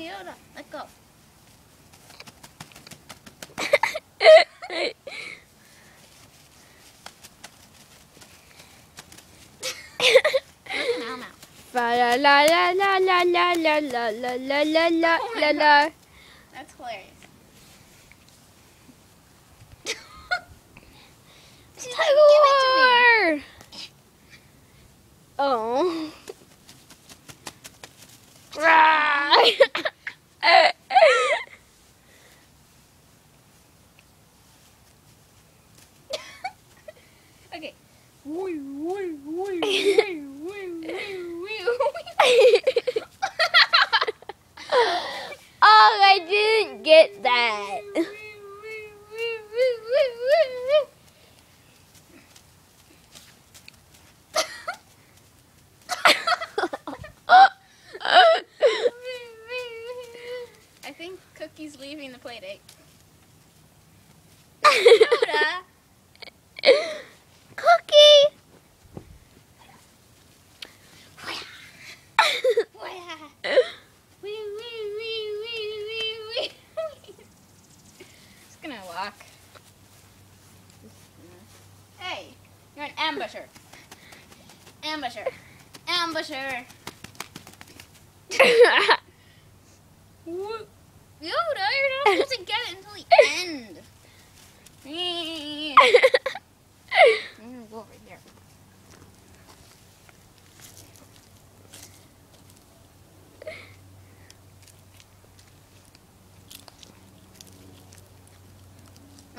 Yoda. Let go. Look now, now. Fa la la la la la la la la la la la la la oh, I didn't get that. I think Cookie's leaving the play Hey, you're an ambusher. Ambusher. Ambusher.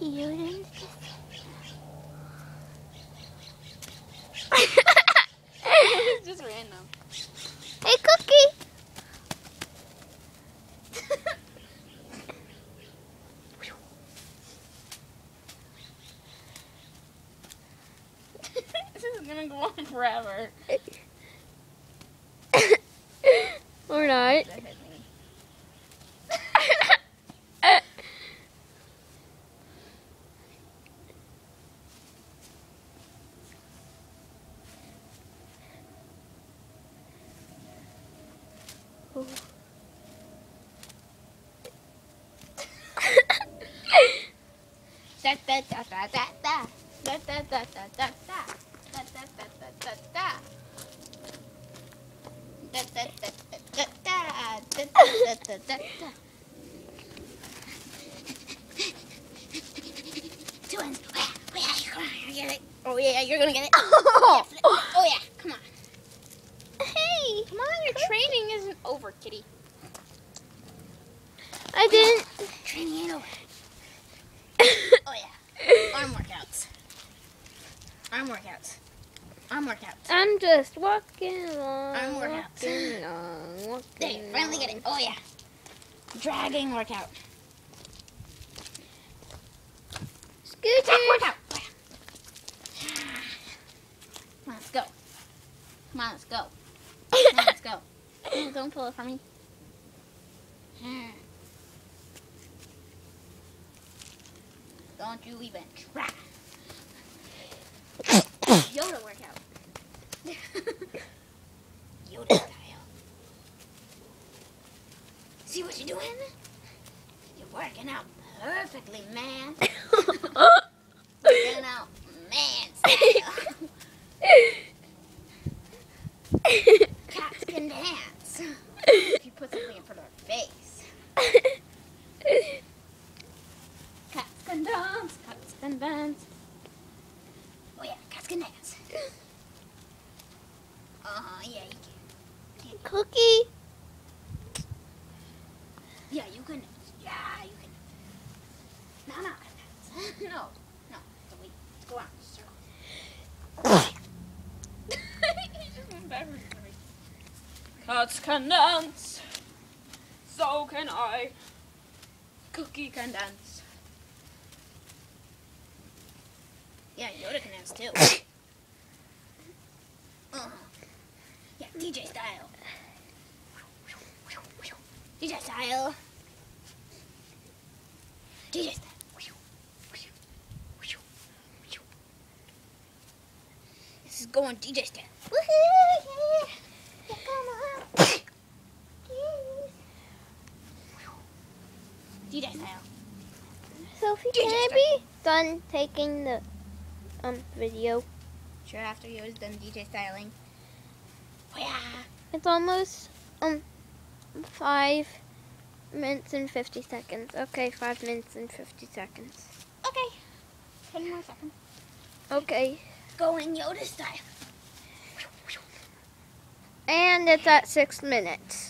it's just random. hey, Cookie. this is gonna go on forever. or not. That hit me. Da da da da da da. Da da da da da da. Da da da da da da. Da da da da da da. Da da da da da. Ends. Oh yeah, oh yeah, come on, you get it. Oh yeah, you're gonna get it. Oh yeah, come on. Hey, Come on, your training isn't over, kitty. I didn't. Training ain't over. Oh yeah. Arm workouts. Arm workouts. Arm workouts. I'm just walking along. I'm working walking along, walking There, you finally get it. Oh yeah. Dragging workout. Scooter. Back workout. Come on, let's go. Come on, let's go. On, let's go. Don't pull it from me. Don't you even try. Yoda workout. Yoda style. See what you're doing? You're working out perfectly, man. Working out man style. Cats can dance. If you put something in front of their face. Cats can dance. Cats can dance. Oh yeah, cats can dance. Uh huh. Yeah, you can. Cookie. Yeah, you can. Yeah, you can. No, no, no, no. Wait, let's go on. Circle. he just went backwards for me. Cats can dance. So can I. Cookie can dance. Yeah, Yoda can dance too. uh, yeah, DJ style. DJ style. DJ style. This is going DJ style. Woohoo! Yeah. Yeah, come on. DJ style. Sophie, DJ can I be done taking the um video? Sure, after you was done DJ styling. Oh yeah. It's almost um five minutes and fifty seconds. Okay, five minutes and fifty seconds. Okay. Ten more seconds. Okay, Going Yoda style. and it's at six minutes.